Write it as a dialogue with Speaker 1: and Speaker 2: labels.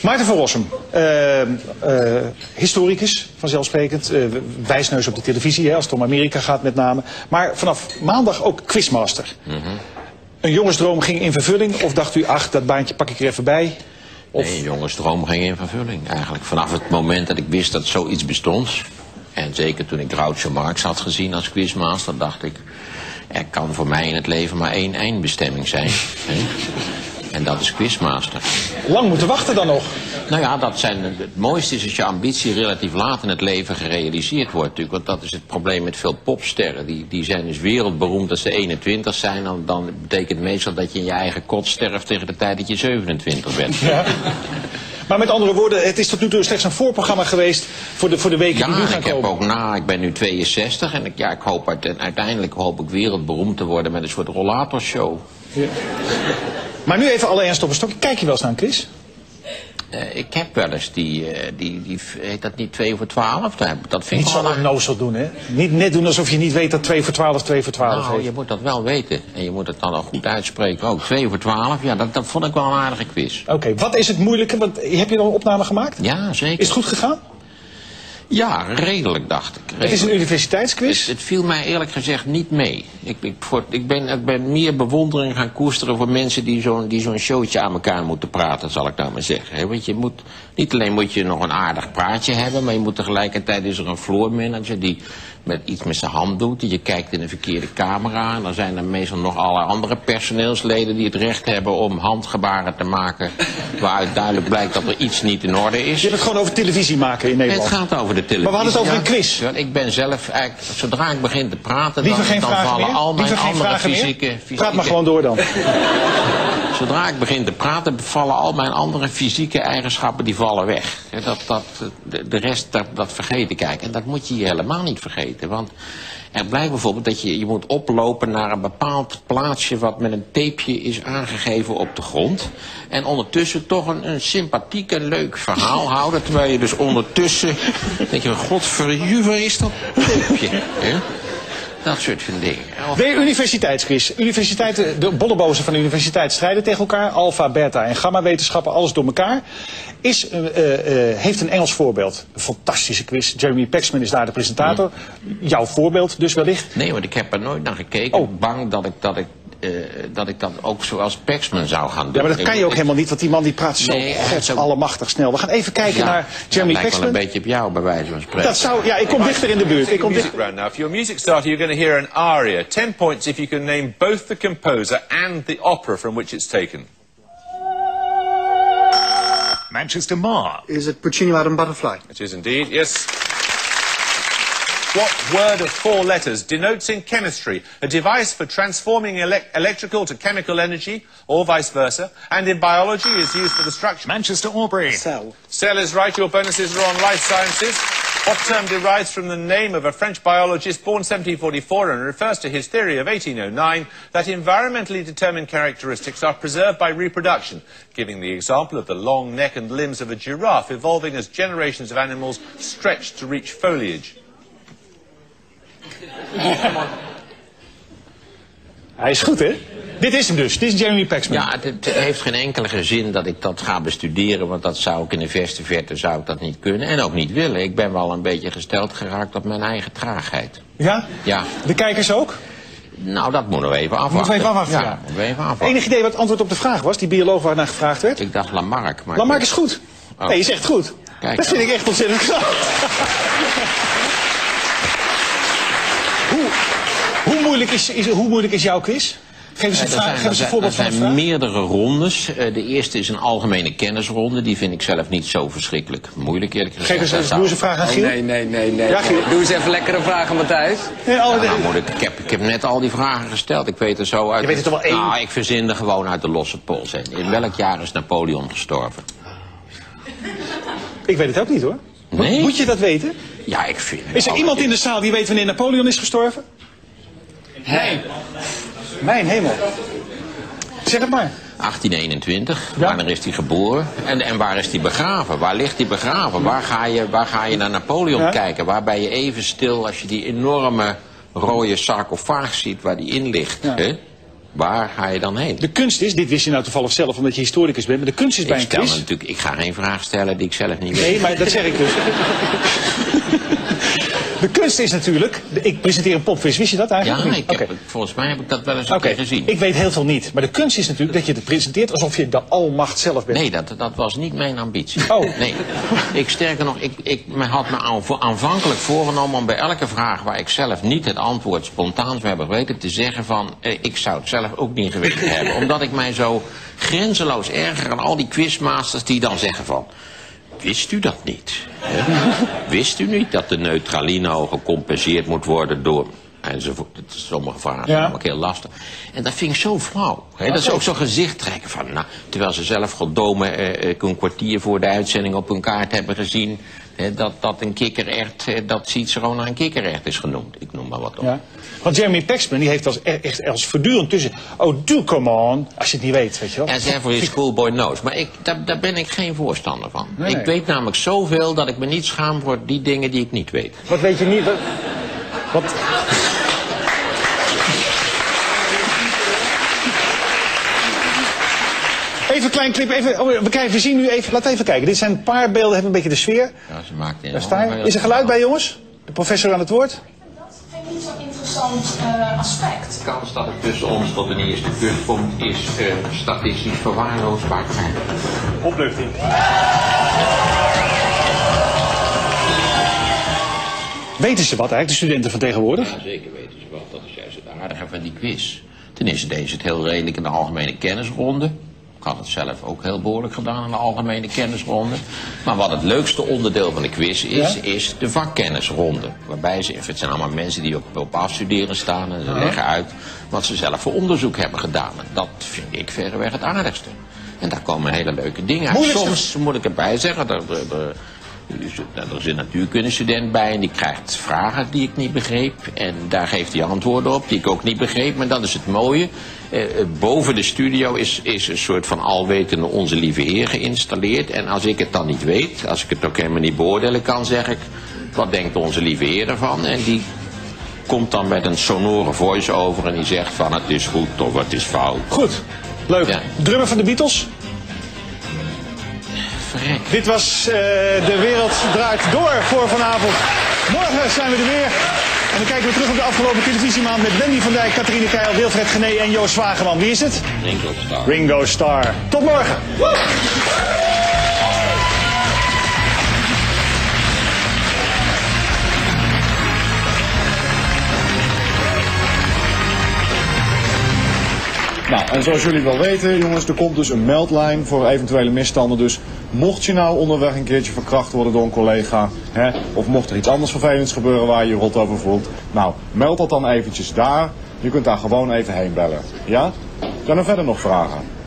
Speaker 1: Maarten van Rossum, eh, eh, historicus, vanzelfsprekend. eh, wijsneus op de televisie, hè, als het om Amerika gaat met name. Maar vanaf maandag ook quizmaster. Een jongensdroom ging in vervulling? Of dacht u, ach, dat baantje pak ik er even bij? Of...
Speaker 2: Nee, jongensdroom ging in vervulling. Eigenlijk vanaf het moment dat ik wist dat zoiets bestond. En zeker toen ik Groucho Marx had gezien als quizmaster, dacht ik... er kan voor mij in het leven maar één eindbestemming zijn. hè? En dat is quizmaster.
Speaker 1: Lang moeten wachten dan nog.
Speaker 2: Nou ja, dat zijn, het mooiste is als je ambitie relatief laat in het leven gerealiseerd wordt natuurlijk. Want dat is het probleem met veel popsterren. Die, die zijn dus wereldberoemd als ze 21 zijn. Dan, dan betekent meestal dat je in je eigen kot sterft tegen de tijd dat je 27 bent.
Speaker 1: Ja. Maar met andere woorden, het is tot nu toe slechts een voorprogramma geweest voor de, voor de weken die nu
Speaker 2: Ja,
Speaker 1: gaan
Speaker 2: ik heb ook na, ik ben nu 62 en ik, ja, ik hoop uit- uiteindelijk hoop ik wereldberoemd te worden met een soort rollatorshow.
Speaker 1: Maar nu even alle ernst op een stokje. Kijk je wel eens naar een quiz?
Speaker 2: Eh, ik heb wel eens die, eh, die, die, heet dat niet 2 voor 12? Dat, vind
Speaker 1: Niet
Speaker 2: ik
Speaker 1: zo
Speaker 2: wel
Speaker 1: onnozel doen, hè? Niet net doen alsof je niet weet dat 2 voor 12 2 voor 12
Speaker 2: Nou,
Speaker 1: heeft.
Speaker 2: je moet dat wel weten. En je moet het dan ook goed uitspreken ook. 2 voor 12, ja, dat, dat vond ik wel een aardige quiz.
Speaker 1: Oké, wat is het moeilijke? Want, heb je dan een opname gemaakt?
Speaker 2: Ja, zeker.
Speaker 1: Is het goed gegaan?
Speaker 2: Ja, redelijk dacht ik.
Speaker 1: Het is een universiteitsquiz.
Speaker 2: Het, het viel mij eerlijk gezegd niet mee. Ik, ik, voor, ik, ben, ik ben meer bewondering gaan koesteren voor mensen die zo'n die zo'n showtje aan elkaar moeten praten, zal ik nou maar zeggen. Want je moet, niet alleen moet je nog een aardig praatje hebben, maar je moet tegelijkertijd is er een floor manager die met iets met zijn hand doet. Je kijkt in een verkeerde camera. En dan zijn er meestal nog alle andere personeelsleden die het recht hebben om handgebaren te maken. Waaruit duidelijk blijkt dat er iets niet in orde is.
Speaker 1: Je hebt het gewoon over televisie maken in Nederland.
Speaker 2: Het gaat over de televisie.
Speaker 1: Maar we hadden het over een quiz.
Speaker 2: Ja, ik ben zelf eigenlijk, zodra ik begin te praten, dan, dan vallen
Speaker 1: meer?
Speaker 2: al mijn andere fysieke, fysieke...
Speaker 1: Praat maar gewoon door dan.
Speaker 2: Zodra ik begin te praten, vallen al mijn andere fysieke eigenschappen die vallen weg. Dat, dat, de, de rest, dat, dat vergeet ik eigenlijk. En dat moet je hier helemaal niet vergeten. Want er blijkt bijvoorbeeld dat je, je moet oplopen naar een bepaald plaatsje... wat met een tapeje is aangegeven op de grond. En ondertussen toch een, een sympathiek en leuk verhaal houden. Terwijl je dus ondertussen... denk je, godverjuver is dat tapeje. hè? Dat soort van dingen. Of-
Speaker 1: Weer universiteitsquiz. Universiteiten, de bollebozen van de universiteit strijden tegen elkaar. Alpha, beta en gamma wetenschappen, alles door elkaar. Is, eh, eh, eh, heeft een Engels voorbeeld. Een fantastische quiz. Jeremy Paxman is daar de presentator. Jouw voorbeeld dus wellicht.
Speaker 2: Nee, want ik heb er nooit naar gekeken.
Speaker 1: Oh.
Speaker 2: Bang dat ik dat, ik, eh, dat ik dat ook zoals Paxman zou gaan doen.
Speaker 1: Ja, maar dat kan je ook
Speaker 2: Ik-
Speaker 1: helemaal niet, want die man die praat zo
Speaker 2: Nee, hij is ook-
Speaker 1: allemachtig snel. We gaan even kijken
Speaker 2: Ja,
Speaker 1: naar Jeremy
Speaker 2: dat lijkt wel
Speaker 1: Paxman.
Speaker 2: een beetje op jou, bij wijze van spreken.
Speaker 1: Dat zou, ja, ik kom dichter in de buurt. Ik kom dichter.
Speaker 3: round now. For your music starter, you're going to hear an aria. Ten points if you can name both the composer and the opera from which it's taken.
Speaker 4: Manchester Mar.
Speaker 5: Is it Puccini Madame Butterfly?
Speaker 3: It is indeed, yes. What word of four letters denotes in chemistry a device for transforming elec electrical to chemical energy, or vice versa, and in biology is used for the structure?
Speaker 4: Manchester Aubrey.
Speaker 5: Cell.
Speaker 3: Cell is right. Your bonuses are on life sciences. What term derives from the name of a French biologist born 1744 and refers to his theory of 1809 that environmentally determined characteristics are preserved by reproduction, giving the example of the long neck and limbs of a giraffe evolving as generations of animals stretched to reach foliage?
Speaker 1: Hij is goed, hè? Dit is hem dus. Dit is Jeremy Paxman.
Speaker 2: Ja, het, heeft geen enkele zin dat ik dat ga bestuderen, want dat zou ik in de verste verte zou ik dat niet kunnen en ook niet willen. Ik ben wel een beetje gesteld geraakt op mijn eigen traagheid.
Speaker 1: Ja?
Speaker 2: Ja,
Speaker 1: De kijkers ook?
Speaker 2: nou dat moeten we even afwachten.
Speaker 1: Moeten we even afwachten,
Speaker 2: Ja,
Speaker 1: ja.
Speaker 2: moeten we even afwachten.
Speaker 1: Enig idee wat het antwoord op de vraag was, die bioloog waarnaar gevraagd werd?
Speaker 2: Ik dacht Lamarck, maar...
Speaker 1: Lamarck is goed.
Speaker 2: Oh.
Speaker 1: Nee, je zegt goed.
Speaker 2: Kijk
Speaker 1: dat vind
Speaker 2: nou.
Speaker 1: ik echt ontzettend knap. hoe, hoe, moeilijk is, is, hoe moeilijk is jouw quiz? Geef eens een,
Speaker 2: Er
Speaker 1: vraag,
Speaker 2: zijn,
Speaker 1: geef
Speaker 2: er
Speaker 1: eens een
Speaker 2: zijn,
Speaker 1: voorbeeld
Speaker 2: er
Speaker 1: van een
Speaker 2: zijn
Speaker 1: vraag.
Speaker 2: meerdere rondes. Eh, de eerste is een algemene kennisronde. Die vind ik zelf niet zo verschrikkelijk moeilijk eerlijk gezegd.
Speaker 1: Geef eens,
Speaker 2: zou-
Speaker 1: doe eens een vraag aan
Speaker 6: Oh,
Speaker 1: Giel.
Speaker 6: nee, nee, nee, nee.
Speaker 1: Ja, Giel.
Speaker 6: Doe eens even lekkere vragen, Matthijs.
Speaker 1: Nee,
Speaker 2: Ja, nou ik, ik, heb, ik heb net al die vragen gesteld. Ik weet er zo uit.
Speaker 1: Je weet er toch wel één?
Speaker 2: Nou, ik verzin er gewoon uit de losse pols. hè. In welk jaar is Napoleon gestorven?
Speaker 1: Ik weet het ook niet hoor.
Speaker 2: Nee?
Speaker 1: Moet je dat weten?
Speaker 2: Ja, ik vind...
Speaker 1: Is er iemand in de zaal die weet wanneer Napoleon is gestorven?
Speaker 6: Nee.
Speaker 1: Mijn hemel. Zeg het maar.
Speaker 2: 1821,
Speaker 1: Ja.
Speaker 2: wanneer is hij geboren? En, en waar is hij begraven? Waar ligt hij begraven? Waar ga je, waar ga je naar Napoleon
Speaker 1: Ja.
Speaker 2: kijken? Waar ben je even stil als je die enorme rode sarcofaag ziet waar die in ligt?
Speaker 1: Ja.
Speaker 2: Hè? Waar ga je dan heen?
Speaker 1: De kunst is, dit wist je nou toevallig zelf omdat je historicus bent, maar de kunst is bij
Speaker 2: Ik
Speaker 1: een
Speaker 2: stel
Speaker 1: quiz.
Speaker 2: natuurlijk, ik ga geen vraag stellen die ik zelf niet weet.
Speaker 1: Nee, maar dat zeg ik dus. De kunst is natuurlijk, ik presenteer een popquiz, wist je dat
Speaker 2: Ja,
Speaker 1: eigenlijk?
Speaker 2: ik
Speaker 1: Oké.
Speaker 2: heb, het- volgens mij heb ik dat wel eens keer gezien.
Speaker 1: ik weet heel veel niet. Maar de kunst is natuurlijk dat je het presenteert alsof je de almacht zelf bent.
Speaker 2: Nee, dat, dat was niet mijn ambitie.
Speaker 1: Oh.
Speaker 2: Nee. Ik sterker nog, ik, ik had me aanv- aanvankelijk voorgenomen om bij elke vraag waar ik zelf niet het antwoord spontaan zou hebben geweten, te zeggen van, eh, ik zou het zelf ook niet geweten hebben. Omdat ik mij zo grenzeloos erger aan al die quizmasters die dan zeggen van, wist u dat niet? Hè? Wist u niet dat de neutralino gecompenseerd moet worden door... Enzovoort. Het is Sommige vragen zijn
Speaker 1: Ja.
Speaker 2: namelijk heel lastig. En dat vind ik zo flauw. Hè? Dat is ook zo'n gezicht trekken van... Nou, terwijl ze zelf goddomme eh, eh, een kwartier voor de uitzending op hun kaart hebben gezien... Dat, dat een kikkerert, eh, dat Cicero een kikkerert is genoemd. Ik noem maar wat op.
Speaker 1: Ja. Want Jeremy Paxman die heeft als, e- echt als voortdurend tussen. Oh, do come on. Als je het niet weet, weet je wel.
Speaker 2: En voor je schoolboy knows. Maar ik, daar, daar ben ik geen voorstander van.
Speaker 1: Nee, nee.
Speaker 2: Ik weet namelijk zoveel dat ik me niet schaam voor die dingen die ik niet weet.
Speaker 1: Wat weet je niet? Wat, wat... Even een klein clip. Even, oh, we, kijken, we zien nu even. Laten we even kijken. Dit zijn een paar beelden. Hebben een beetje de sfeer.
Speaker 2: Ja, ze maakt in
Speaker 1: Daar sta je. Is er geluid bij, jongens? De professor aan het woord.
Speaker 5: Dat vind ik niet zo'n interessant eh, aspect.
Speaker 2: De kans dat het tussen ons tot een eerste kus komt is eh, statistisch verwaarloosbaar klein.
Speaker 1: Opluchting. Weten ze wat eigenlijk, de studenten van tegenwoordig?
Speaker 2: Ja, zeker weten ze wel. Dat is juist het aardige van die quiz. Ten eerste deed ze het heel redelijk in de algemene kennisronde. Had het zelf ook heel behoorlijk gedaan in de algemene kennisronde. Maar wat het leukste onderdeel van de quiz is,
Speaker 1: Ja?
Speaker 2: is de vakkennisronde. Waarbij ze, het zijn allemaal mensen die op, op afstuderen staan en ze leggen uit wat ze zelf voor onderzoek hebben gedaan. En dat vind ik verreweg het aardigste. En daar komen hele leuke dingen uit.
Speaker 1: Moeilijkste-
Speaker 2: Soms moet ik erbij zeggen, er, er, er, er zit een natuurkundestudent bij en die krijgt vragen die ik niet begreep. En daar geeft hij antwoorden op die ik ook niet begreep. Maar dat is het mooie. Eh, eh, boven de studio is, is een soort van alwetende Onze Lieve Heer geïnstalleerd. En als ik het dan niet weet, als ik het ook helemaal niet beoordelen kan, zeg ik... Wat denkt Onze Lieve Heer ervan? En die komt dan met een sonore voice-over en die zegt van het is goed of het is fout.
Speaker 1: Goed. Leuk.
Speaker 2: Ja.
Speaker 1: Drummer van de Beatles.
Speaker 2: Verrek.
Speaker 1: Dit was eh, De Wereld Draait Door voor vanavond. Morgen zijn we er weer. En dan kijken we terug op de afgelopen televisiemaand met Wendy van Dijk, Catharine Keil, Wilfred Gené en Joost Zwageman. Wie is het?
Speaker 2: Ringo Starr.
Speaker 1: Ringo Starr. Tot morgen.
Speaker 7: Nou, en zoals jullie wel weten, jongens, er komt dus een meldlijn voor eventuele misstanden. Dus mocht je nou onderweg een keertje verkracht worden door een collega, hè, of mocht er iets anders vervelends gebeuren waar je je rot over voelt, nou, meld dat dan eventjes daar. Je kunt daar gewoon even heen bellen. Ja? Zijn er verder nog vragen?